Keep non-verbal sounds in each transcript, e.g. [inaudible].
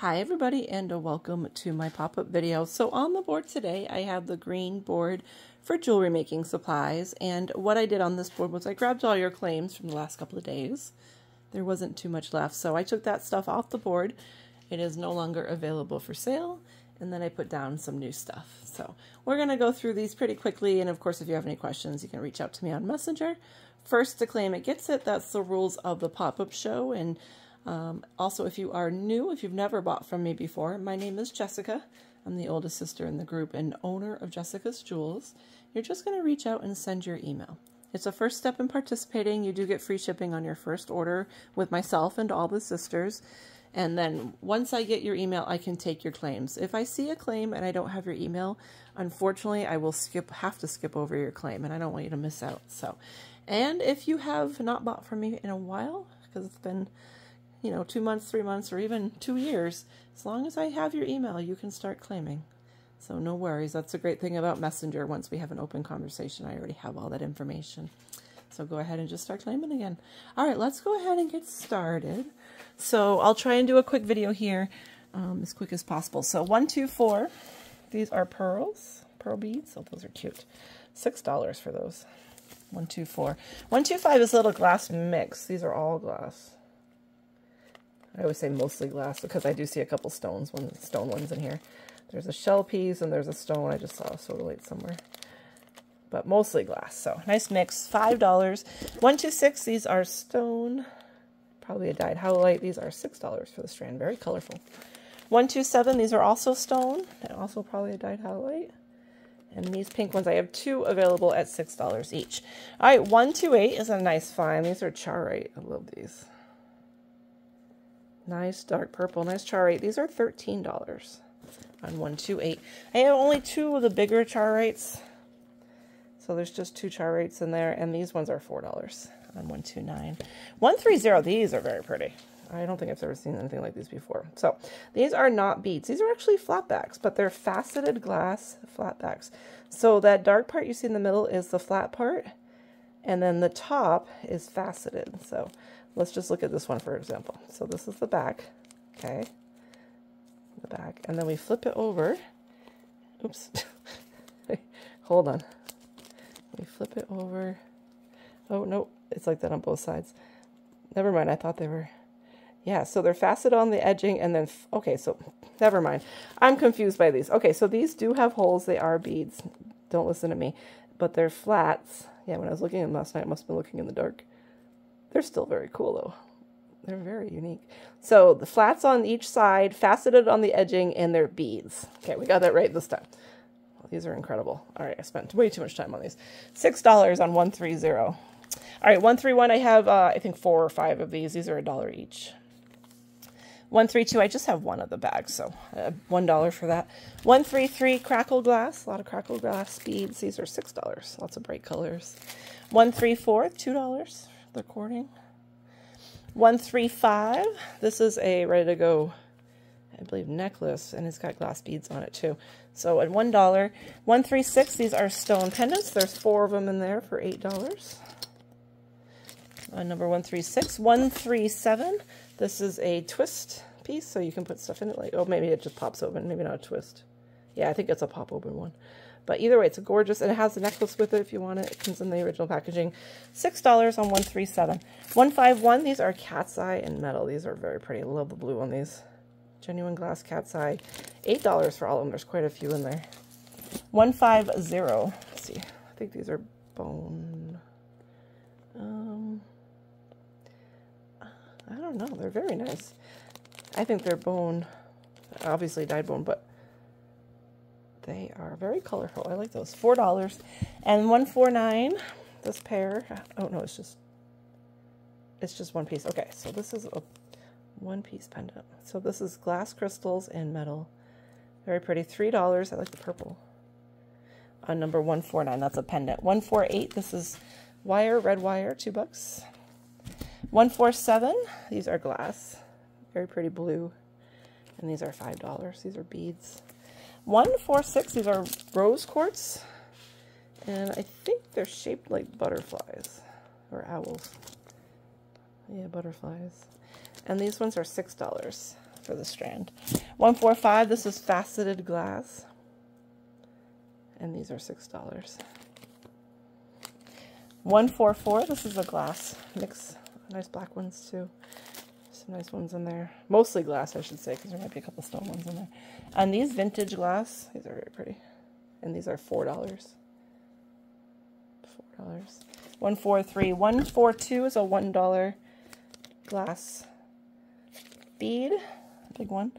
Hi everybody and welcome to my pop-up video. So on the board today I have the green board for jewelry making supplies and what I did on this board was I grabbed all your claims from the last couple of days. There wasn't too much left so I took that stuff off the board. It is no longer available for sale and then I put down some new stuff. So we're going to go through these pretty quickly and of course if you have any questions you can reach out to me on Messenger. First to claim it gets it, that's the rules of the pop-up show and um, also, if you are new, if you've never bought from me before, my name is Jessica. I'm the oldest sister in the group and owner of Jessica's Jewels. You're just going to reach out and send your email. It's a first step in participating. You do get free shipping on your first order with myself and all the sisters. And then once I get your email, I can take your claims. If I see a claim and I don't have your email, unfortunately, I will skip have to skip over your claim, and I don't want you to miss out. So, and if you have not bought from me in a while, because it's been you know, two months, three months, or even two years, as long as I have your email, you can start claiming. So no worries. That's a great thing about Messenger. Once we have an open conversation, I already have all that information. So go ahead and just start claiming again. All right, let's go ahead and get started. So I'll try and do a quick video here um, as quick as possible. So one, two, four. These are pearls, pearl beads. Oh, those are cute. $6 for those. One, two, four. One, two, five is a little glass mix. These are all glass. I always say mostly glass because I do see a couple stones, one stone ones in here. There's a shell piece and there's a stone I just saw a sodalite somewhere. But mostly glass. So nice mix. $5. 126, these are stone. Probably a dyed howlite. These are $6 for the strand. Very colorful. 127, these are also stone. And also probably a dyed howlite. And these pink ones, I have two available at $6 each. All right, 128 is a nice find. These are charoite. I love these. Nice dark purple, nice charoite. These are $13 on 128. I have only two of the bigger charoites. So there's just two charoites in there, and these ones are $4 on 129. 130, these are very pretty. I don't think I've ever seen anything like these before. So these are not beads. These are actually flatbacks, but they're faceted glass flatbacks. So that dark part you see in the middle is the flat part, and then the top is faceted. So Let's just look at this one, for example. So this is the back, okay? The back. And then we flip it over. Oops. [laughs] Hold on. We flip it over. Oh, no. It's like that on both sides. Never mind. I thought they were... Yeah, so they're faceted on the edging and then... Okay, so never mind. I'm confused by these. Okay, so these do have holes. They are beads. Don't listen to me. But they're flats. Yeah, when I was looking at them last night, I must have been looking in the dark. They're still very cool though. They're very unique. So the flats on each side, faceted on the edging, and they're beads. Okay, we got that right this time. Well, these are incredible. All right, I spent way too much time on these. $6 on 130. All right, 131, I have, uh, I think, four or five of these. These are a dollar each. 132, I just have one of the bags, so uh, $1 for that. 133, crackle glass. A lot of crackle glass beads. These are $6. Lots of bright colors. 134, $2 the recording. 135. This is a ready to go, I believe, necklace, and it's got glass beads on it too. So at $1. 136, these are stone pendants. There's four of them in there for $8. Uh, number 136. 137, this is a twist piece, so you can put stuff in it. Like, oh, maybe it just pops open. Maybe not a twist. Yeah, I think it's a pop open one. But either way, it's a gorgeous, and it has a necklace with it if you want it. It comes in the original packaging. $6 on 137 151 these are cat's eye and metal. These are very pretty. I love the blue on these. Genuine glass cat's eye. $8 for all of them. There's quite a few in there. 150 Let's see. I think these are bone. I don't know. They're very nice. I think they're bone. Obviously dyed bone, but they are very colorful. I like those. Four dollars and one four nine. This pair. Oh no, it's just it's just one piece. Okay, so this is a one piece pendant. So this is glass crystals and metal. Very pretty. Three dollars. I like the purple. On number one four nine. That's a pendant. One four eight. This is wire, red wire. Two bucks. One four seven. These are glass. Very pretty blue. And these are five dollars. These are beads. 146, these are rose quartz. And I think they're shaped like butterflies or owls. Yeah, butterflies. And these ones are $6. for the strand. 145, this is faceted glass. And these are $6. 144, this is a glass mix. Nice black ones too. Some nice ones in there. Mostly glass, I should say, because there might be a couple stone ones in there. And these vintage glass, these are very pretty. And these are $4. $4. 143. 142 is a $1 glass bead, big one.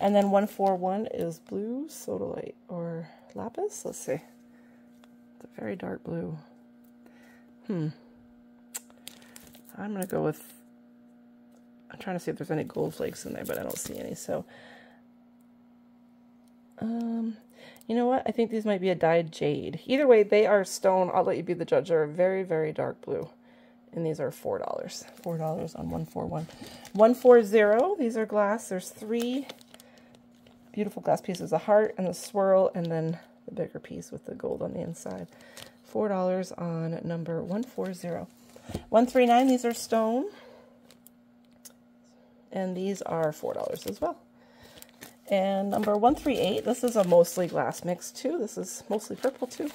And then 141 is blue sodalite or lapis. Let's see. It's a very dark blue. Hmm. I'm going to go with, I'm trying to see if there's any gold flakes in there, but I don't see any. So, um, you know what? I think these might be a dyed jade. Either way, they are stone. I'll let you be the judge. They're very, very dark blue. And these are $4. $4 on 141. 140, these are glass. There's three beautiful glass pieces. A heart and a swirl, and then the bigger piece with the gold on the inside. $4 on number 140. 139, these are stone. And these are $4 as well. And number 138, this is a mostly glass mix too. This is mostly purple too.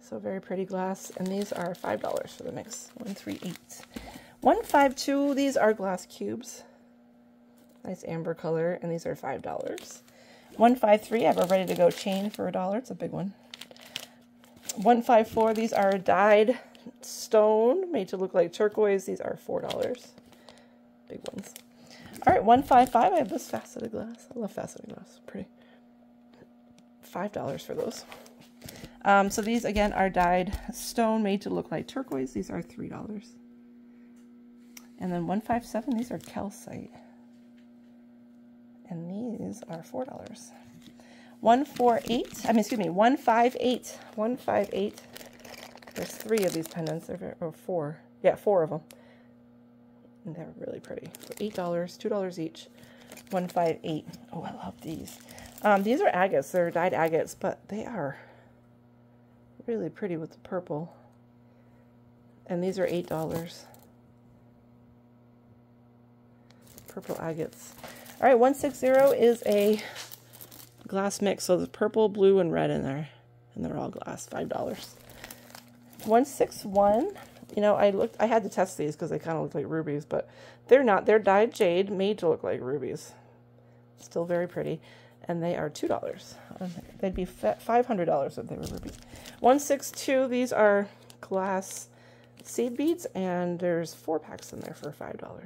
So very pretty glass. And these are $5 for the mix. 138. 152, these are glass cubes. Nice amber color. And these are $5. 153, I have a ready to go chain for a dollar. It's a big one. 154, these are dyed stone made to look like turquoise. These are $4. Big ones. All right, 155. I have this faceted glass. I love faceted glass. Pretty. $5 for those. Um, so these, again, are dyed stone made to look like turquoise. These are $3. And then 157, these are calcite. And these are $4. 148, I mean, excuse me, 158. 158. There's three of these pendants, or four. Yeah, four of them. And they're really pretty. So $8, $2 each. 158. Oh, I love these. Um, these are agates. They're dyed agates, but they are really pretty with the purple. And these are $8. Purple agates. All right, 160 is a glass mix. So there's purple, blue, and red in there. And they're all glass. $5. 161 you know, I looked, I had to test these because they kind of look like rubies, but they're not. They're dyed jade, made to look like rubies. Still very pretty. And they are $2. They'd be $500 if they were rubies. 162, these are glass seed beads, and there's four packs in there for $5. All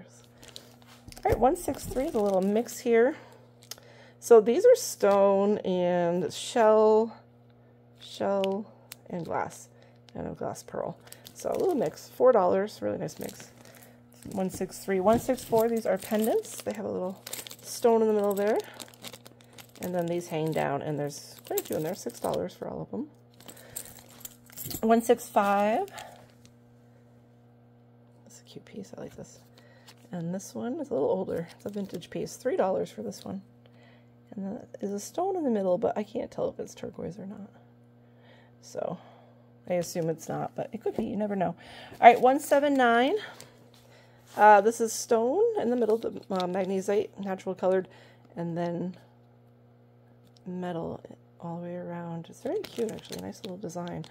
right, 163 is a little mix here. So these are stone and shell, shell, and glass, and a glass pearl. So a little mix, $4, really nice mix. 163, 164, these are pendants. They have a little stone in the middle there. And then these hang down, and there's quite a few in there, $6 for all of them. 165. That's a cute piece, I like this. And this one is a little older. It's a vintage piece, $3 for this one. And that is a stone in the middle, but I can't tell if it's turquoise or not. So I assume it's not, but it could be. You never know. All right, 179. Uh, this is stone in the middle, the uh, magnesite, natural colored, and then metal all the way around. It's very cute, actually. Nice little design.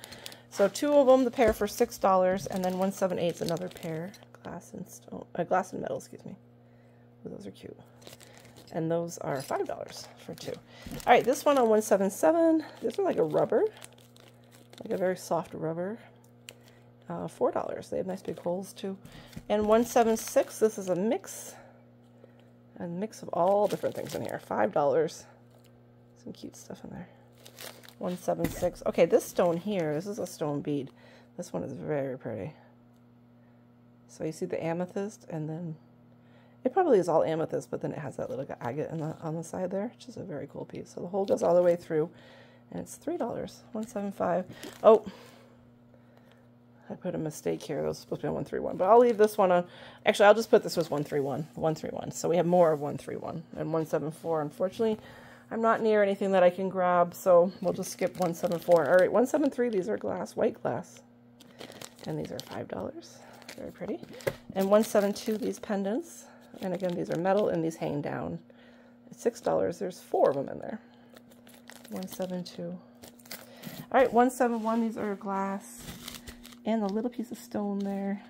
So two of them, the pair for $6, and then 178 is another pair. Glass and stone, uh, glass and metal, excuse me. Oh, those are cute. And those are $5 for two. All right, this one on 177. This one like a rubber like a very soft rubber. Uh, $4. They have nice big holes too. And 176 this is a mix. A mix of all different things in here. $5. Some cute stuff in there. 176. Okay, this stone here, this is a stone bead. This one is very pretty. So you see the amethyst and then it probably is all amethyst, but then it has that little agate the, on the side there, which is a very cool piece. So the hole goes all the way through. And it's $3, 175 Oh, I put a mistake here. It was supposed to be on 131. But I'll leave this one on. Actually, I'll just put this was 131. 131. So we have more of 131 and 174. Unfortunately, I'm not near anything that I can grab. So we'll just skip 174. All right, 173. These are glass, white glass. And these are $5. Very pretty. And 172, these pendants. And again, these are metal and these hang down. It's $6. There's four of them in there. 172. All right, 171. These are glass. And the little piece of stone there.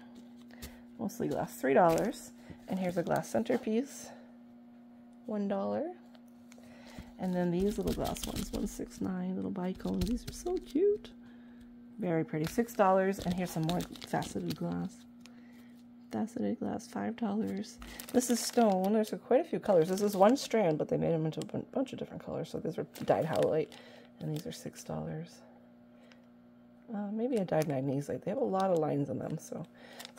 Mostly glass. $3. And here's a glass centerpiece. $1. And then these little glass ones, 169 little bicones. These are so cute. Very pretty. $6. And here's some more faceted glass. Faceted glass, $5. This is stone. There's a, quite a few colors. This is one strand, but they made them into a bunch of different colors. So these are dyed howlite. And these are $6. Uh, maybe a dyed magnesite. They have a lot of lines in them, so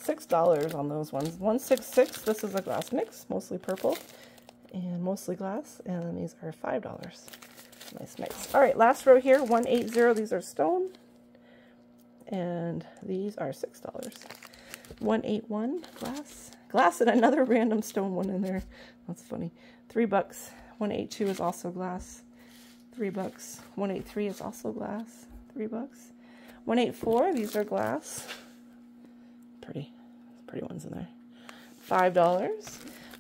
$6 on those ones. 166 This is a glass mix, mostly purple and mostly glass. And these are $5. Nice mix. All right, last row here, 180 These are stone. And these are $6. 181 glass. Glass and another [laughs] random stone one in there. That's funny. Three bucks. 182 is also glass. Three bucks. 183 is also glass. Three bucks. 184, these are glass. Pretty. Pretty ones in there. $5.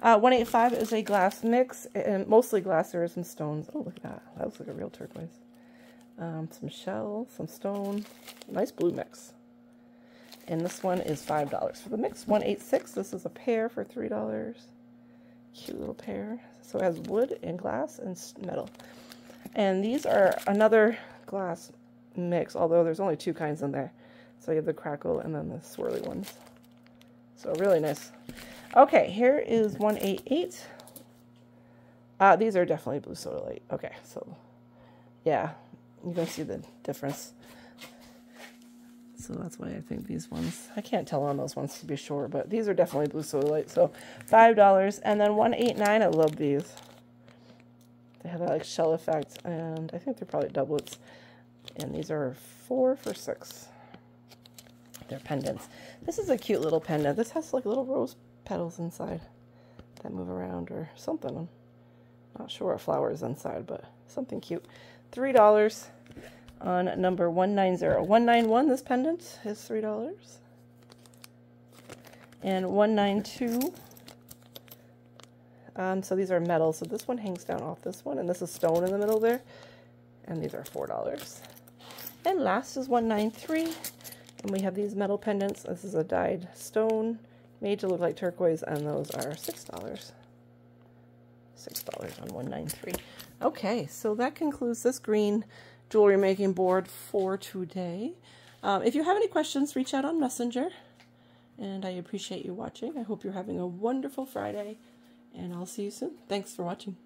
Uh, 185 is a glass mix, and mostly glass. There are some stones. Oh, look at that. That looks like a real turquoise. Um, some shell, some stone. Nice blue mix. And this one is $5 for the mix. 186 This is a pair for $3. Cute little pair. So it has wood and glass and metal. And these are another glass mix, although there's only two kinds in there. So you have the crackle and then the swirly ones. So really nice. Okay, here is 188. Uh, these are definitely blue sodalite. Okay, so yeah, you can see the difference. So that's why I think these ones, I can't tell on those ones to be sure, but these are definitely blue sodalite. So $5. And then 189 I love these. They have that like shell effect, and I think they're probably doublets. And these are four for six. They're pendants. This is a cute little pendant. This has like little rose petals inside that move around or something. I'm not sure what flower is inside, but something cute. $3 on number 190. 191, this pendant is $3. And 192, um, so these are metal. So this one hangs down off this one, and this is stone in the middle there. And these are $4. And last is 193 and we have these metal pendants. This is a dyed stone made to look like turquoise, and those are $6. $6 on 193 Okay, so that concludes this green jewelry making board for today. Um, if you have any questions, reach out on Messenger. And I appreciate you watching. I hope you're having a wonderful Friday, and I'll see you soon. Thanks for watching.